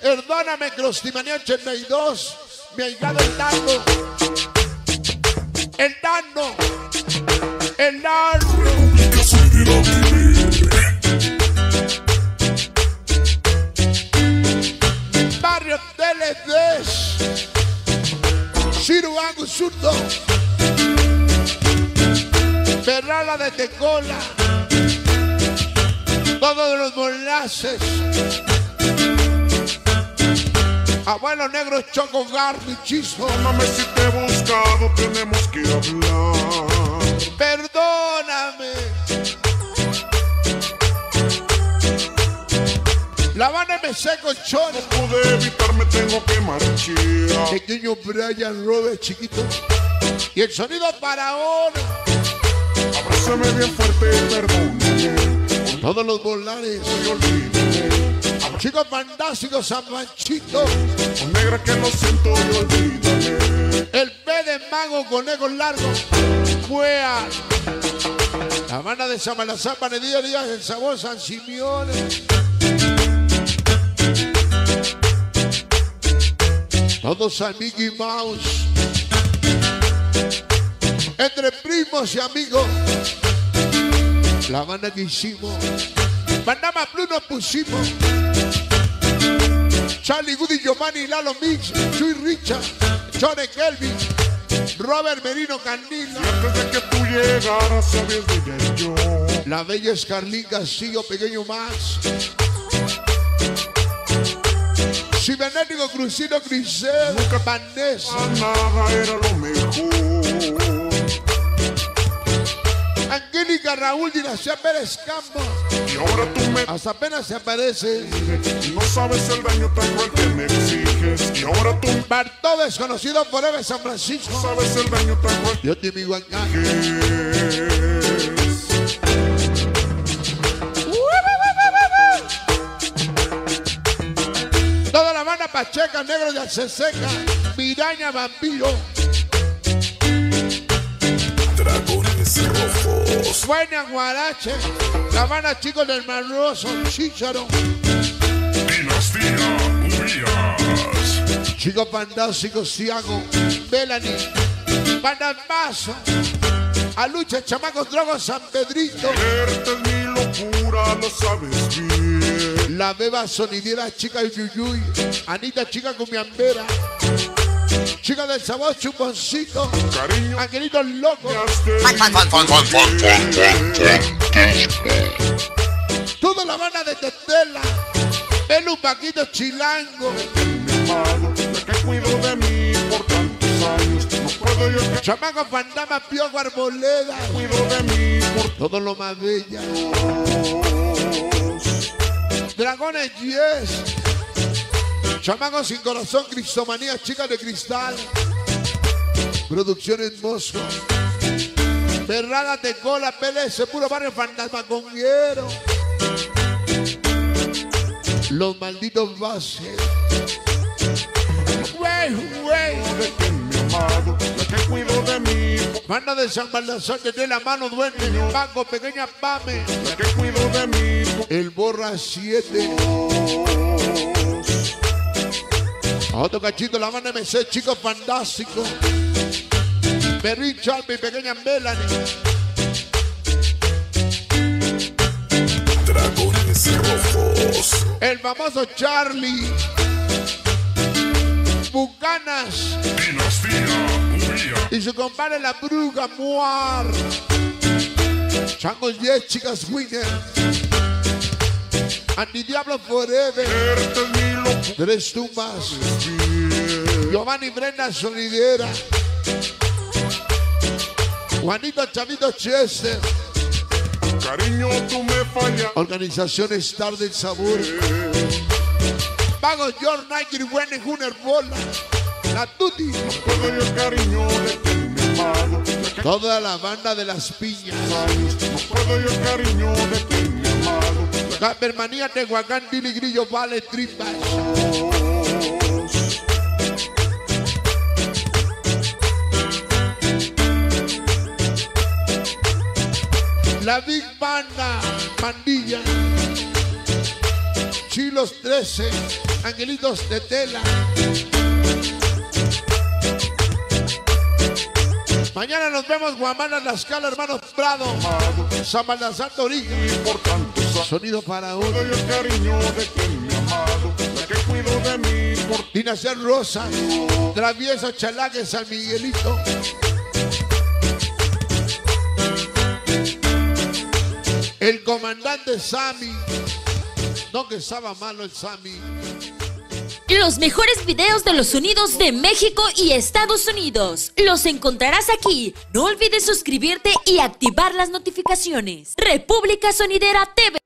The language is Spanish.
Perdóname, Crostimanía 82. Me ha llegado el dano. El dano. El dano. Barrio Teledes. Ciro Zurdo. Ferrara de Tecola. Todos los molaces. Abuelo negro Choco Garbi Chismo. Perdóname si te he buscado, tenemos que hablar. Perdóname. La Habana MC Colchón. No pude evitarme, tengo que marchar. Pequeño Brian Robert chiquito. Y el sonido para ahora. Abrázame bien fuerte, perdóname. Todos los volares. Y olvídame. Chicos fantásticos, San Manchito. Negra que lo siento y olvídame. El P de Mago con ego largo. Fue a la banda de Samalazán, Panedilla Díaz, el sabor San Simeone. Todos a Mickey Mouse. Entre primos y amigos. La banda que hicimos. Bandama Blue nos pusimos. Charlie Goody, Giovanni, Lalo Mix, Chuy Richard, Johnny Kelvin, Robert Merino Antes de que tú llegaras, sabías de yo. la bella Scarlín Castillo, Pequeño Max, Cibernético Crucino Grisel, Vanessa, Nada era lo mejor. Angélica Raúl Dinastía Pérez Campo, Y ahora tú me hasta apenas se aparece, y no sabes el daño tan cruel que me exiges. Y ahora tú Bartó desconocido Forever San Francisco, sabes el daño tan cruel yo te digo acá. Toda la banda Pacheca, Negro de Alceseca, Piraña Vampiro, rojos. Buena Guarache, la banda Chicos del Marroso, Chícharo, Dinastía Urias. Chico Fantástico, Ciago, Melanie, Banda Mazo, Aluche, Chamacos Drogos, San Pedrito, Verte es mi locura, lo sabes bien. La Beba Sonidera, Chica de Yuyuy, Anita, Chica Cumiambera, Chica del Sabor, Chuponcito, Cariño, Angelito Loco, Fan, fan, fan, fan, fan, fan, toda la banda de Tetela, Pelu Paquito Chilango, mi amado, la que cuidó de mí por tantos años. No puedo yo que Chamaco Fandama, Piojo Arboleda, cuido de mí por todo lo más bella. Dragones Yes, Chamaco Sin Corazón, Cristomanía, Chica de Cristal, Producciones Mosco, Ferrada Tecola, PLS, Puro Barrio Fantasma Conguero, Los Malditos Bases, Güey, güey. de la que de mí, Banda de San Baldassar que tiene la mano duende, Paco, pequeña Pame, la que cuidó de mí, el Borra 7, otro cachito, la mano MC, chico fantástico, Perrin Charlie, pequeña Melanie, Dragones rojos. el famoso Charlie, Bucanas. Dinastía y su compadre la Bruga Muar, Changos 10, chicas Winner, Antidiablo Forever, Tres tumbas. Giovanni Brenda Sonidera. Juanito Chavito Chester. Cariño, tú me fallas. Organización Star del Sabor. Vagos George Nike y Wendy Gunner Bola. La Tuti. Cariño, Toda la banda de las piñas. No puedo yo, cariño, de Capermanía, Tehuacán, Dili Grillo, Vale, Tripas. La Big Banda, Pandilla. Chilos 13, Angelitos de Tela. Mañana nos vemos, Guamana, Lascala, hermanos Prado, San Baldassar Origen. Años Sonido para uno. doy el cariño de quien me ha amado, la que cuido de mí por Dinacer Rosas, Travieso Chalaque, San Miguelito. El comandante Sammy. No que estaba malo el Sammy. Los mejores videos de los sonidos de México y Estados Unidos. Los encontrarás aquí. No olvides suscribirte y activar las notificaciones. República Sonidera TV.